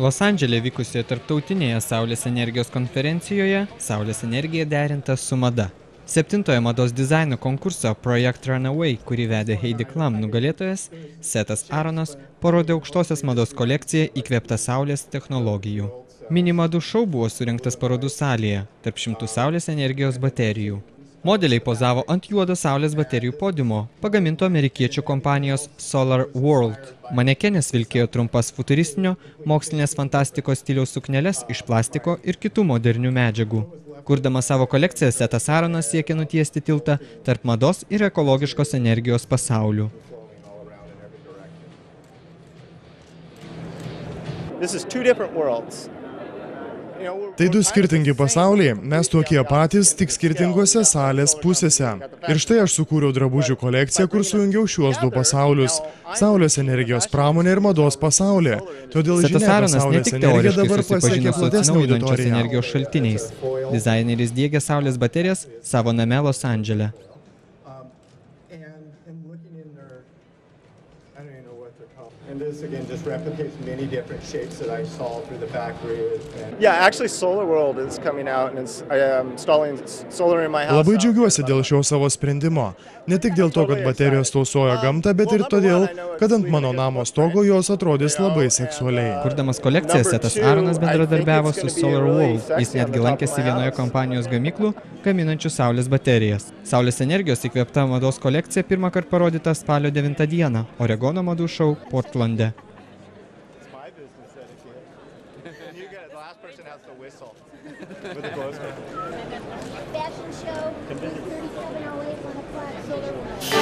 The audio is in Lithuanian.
Los Andželė vykusioje tarptautinėje Saulės energijos konferencijoje Saulės energija derinta su mada. Septintojo mados dizaino konkurso Project Runaway, kurį vedė Heidi Klum nugalėtojas, Setas Aronas parodė aukštosios mados kolekciją įkvėptą Saulės technologijų. Mini madų šou buvo surinktas parodų salėje, tarp šimtų Saulės energijos baterijų. Modeliai pozavo ant juodo Saulės baterijų podiumo, pagaminto amerikiečių kompanijos Solar World. Manekenės vilkėjo trumpas futuristinio, mokslinės fantastikos stiliaus sukneles iš plastiko ir kitų modernių medžiagų. Kurdamas savo kolekciją, Setas Aronas siekia nutiesti tiltą tarp mados ir ekologiškos energijos pasaulių. This is two different worlds. Tai du skirtingi pasauliai, mes tokie patys, tik skirtingose salės pusėse. Ir štai aš sukūriau drabužių kolekciją, kur sujungiau šiuos du pasaulius - Saulės energijos pramonę ir mados pasaulį. Todėl žinia Saulės teoriškai dabar su platesnį auditoriją. energijos šaltiniais. Dizaineris dėgė Saulės baterijas savo name Los Andželė. And, and looking in their, I don't even know what they're called. And this again just replicates many different shapes that I saw through the factory. And yeah, actually, Solar World is coming out, and it's I am installing solar in my house. Labai džiaugiuosi dėl šio savo sprendimo. Ne tik dėl to, kad baterijos tausoja gamtą, bet ir todėl, kad ant mano namo stogo jos atrodys labai seksualiai. Kurdamas kolekciją, Setas Aronas bendradarbiavo su Solar World. Jis netgi lankėsi vienoje kompanijos gamyklų, gaminančių Saulės baterijas. Saulės energijos įkvėpta mados kolekcija pirmą kartą parodyta spalio 9 dieną balkono madų šou Portlande. Fashion show, 3708 on a flat silver.